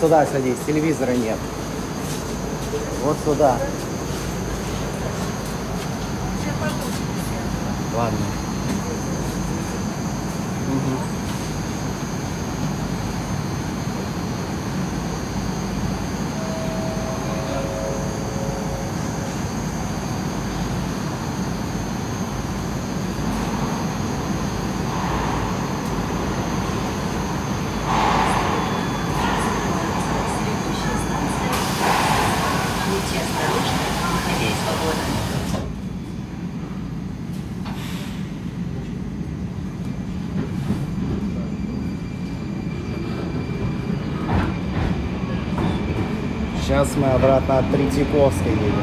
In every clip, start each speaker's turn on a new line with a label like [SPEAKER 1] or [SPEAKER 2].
[SPEAKER 1] Вот сюда садись, телевизора нет. Вот сюда. Ладно. Мгм. Сейчас мы обратно от Третьяковской едем.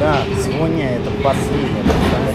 [SPEAKER 1] Да, сегодня это последний, представляешь?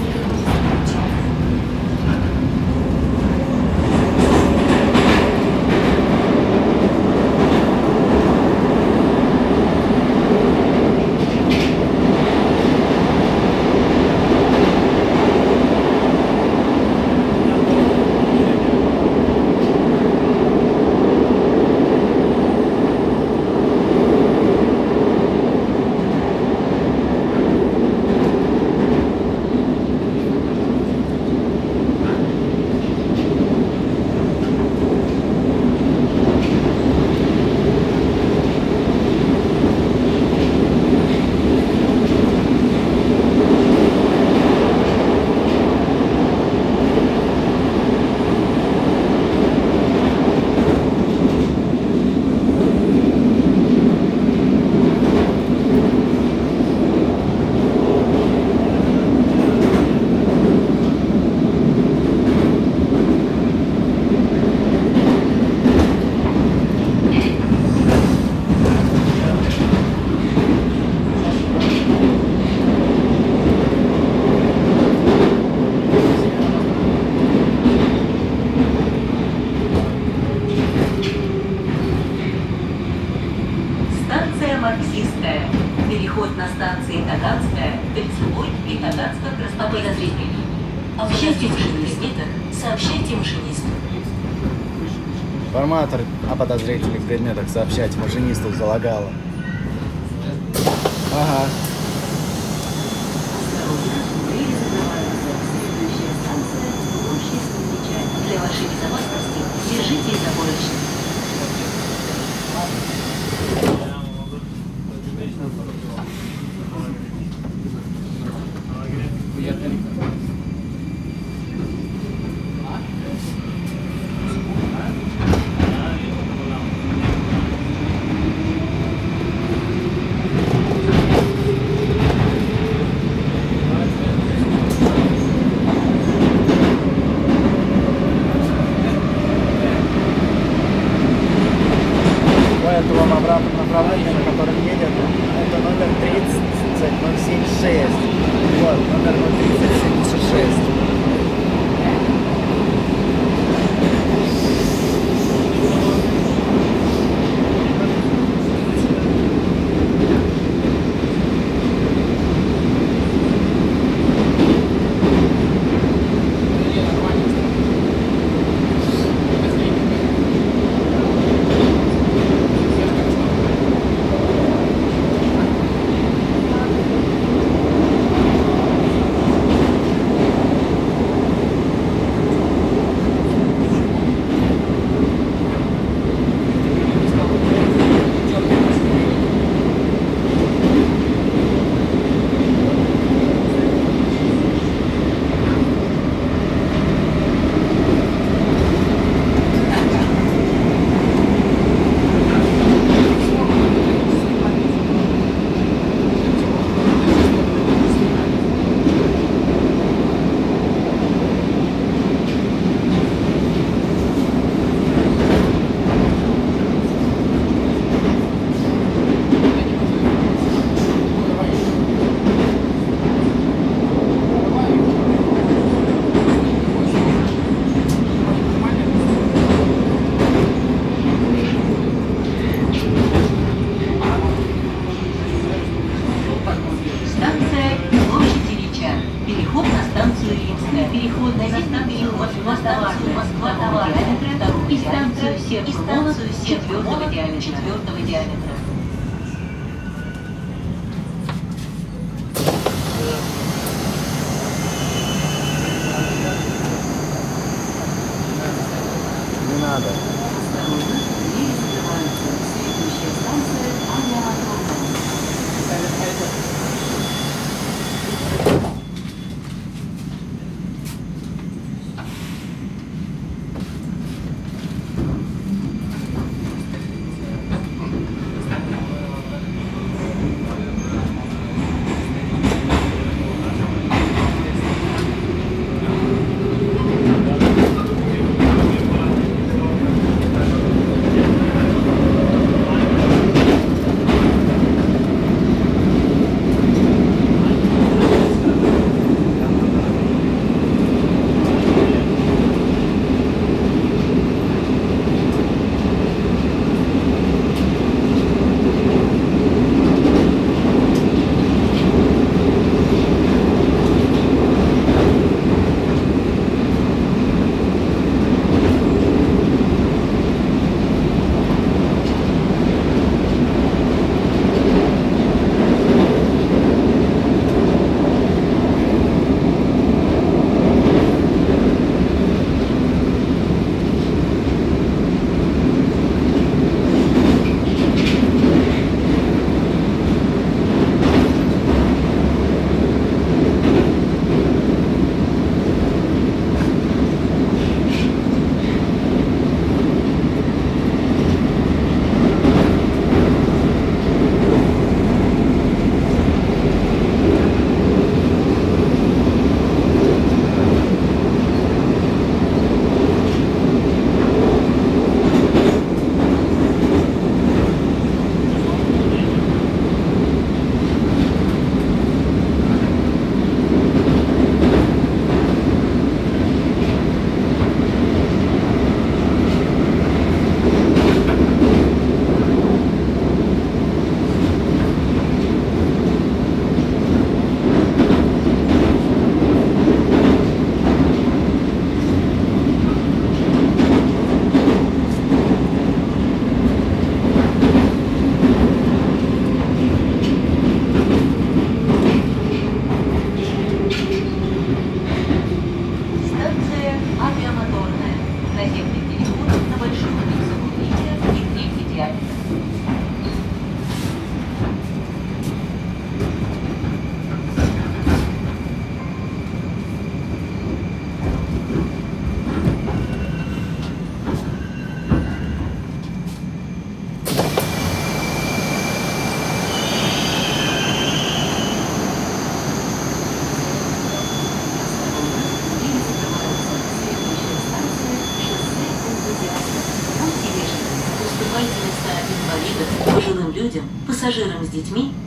[SPEAKER 2] Станция Марксистская. Переход на станции Таганская, Кольцевой и Таганско-Красноподозрительный. Сообщайте машинисту. Сообщайте машинисту.
[SPEAKER 1] Информатор о подозрительных предметах сообщать машинисту залагало. Ага.
[SPEAKER 2] И станцию диаметра. Четвертого диаметра.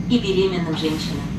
[SPEAKER 2] И беременным женщинам.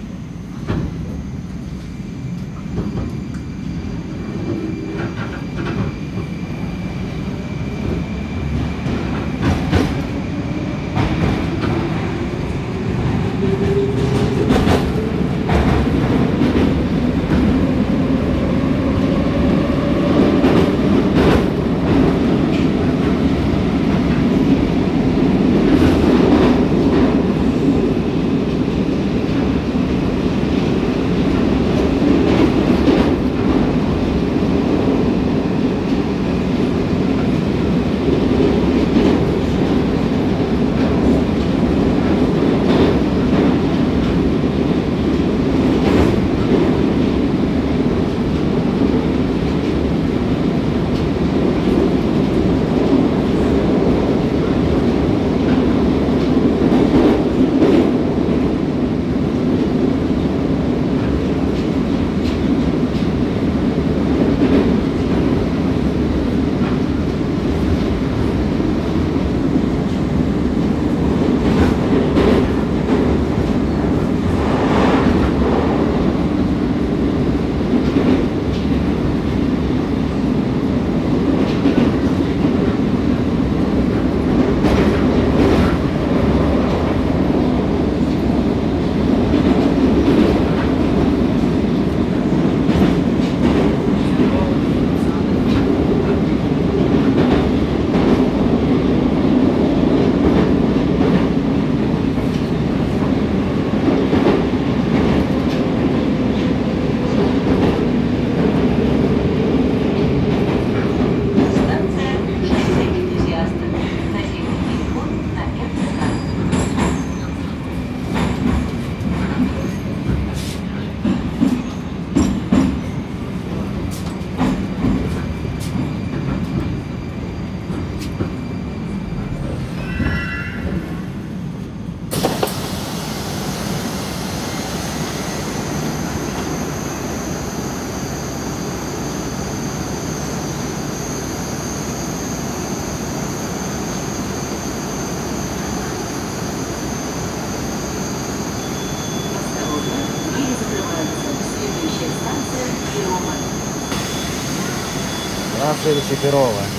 [SPEAKER 1] Следующее Перово.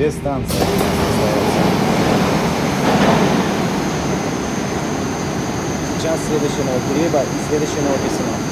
[SPEAKER 1] Две станции. Сейчас следующая Новокирева и следующая Новописано.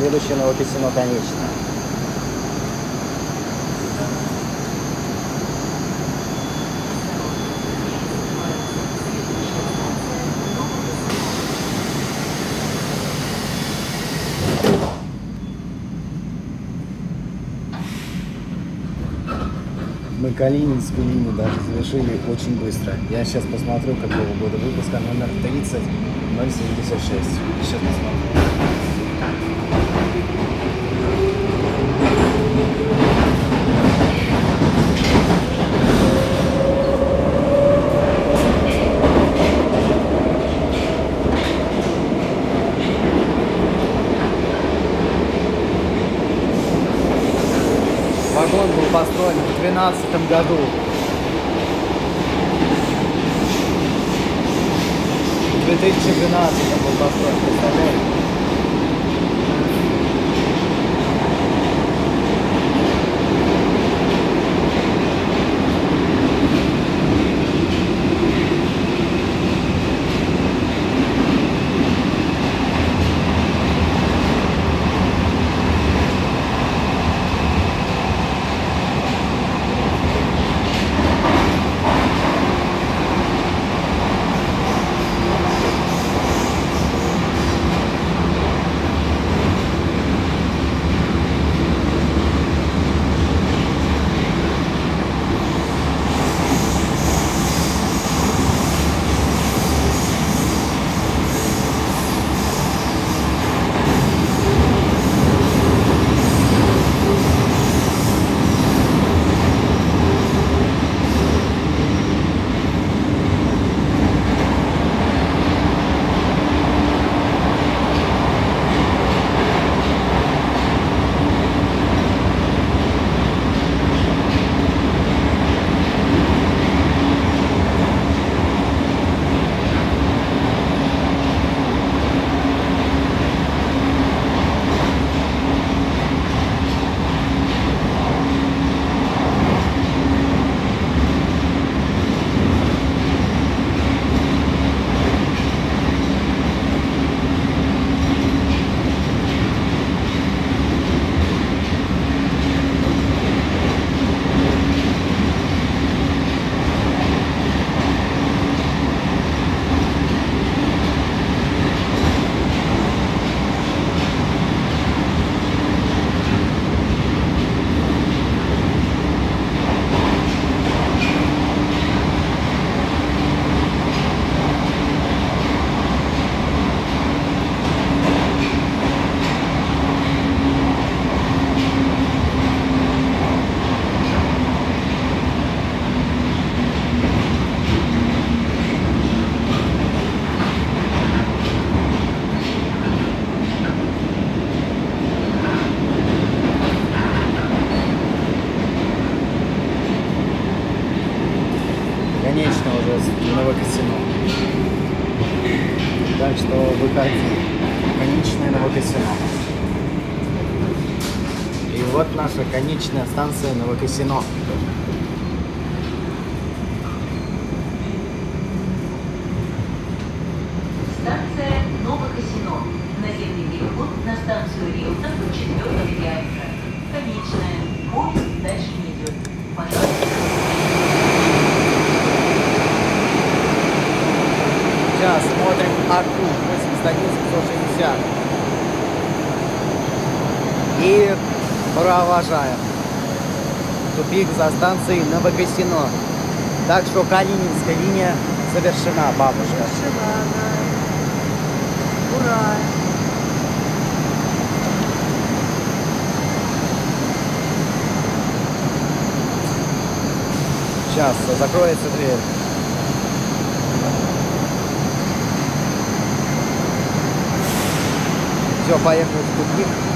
[SPEAKER 1] Следующее Новокосино конечно. Мы Калининскую линию даже завершили очень быстро. Я сейчас посмотрю, какого года выпуска, номер 30 076. Сейчас посмотрю. Вагон был построен в 2012 году. В 2012 был построен, представляете? Вот наша конечная станция Новокосино.
[SPEAKER 2] Станция Новокосино. Наземный переход на станцию до 4 реалька. Конечная. Поезд дальше не идет. Пожалуйста.
[SPEAKER 1] Сейчас смотрим АКУ 81760. И провожаем. Тупик за станцией Новокосино. Так что Калининская линия завершена, бабушка.
[SPEAKER 3] Совершена, да. Ура!
[SPEAKER 1] Сейчас закроется дверь. Все, поехали в тупик.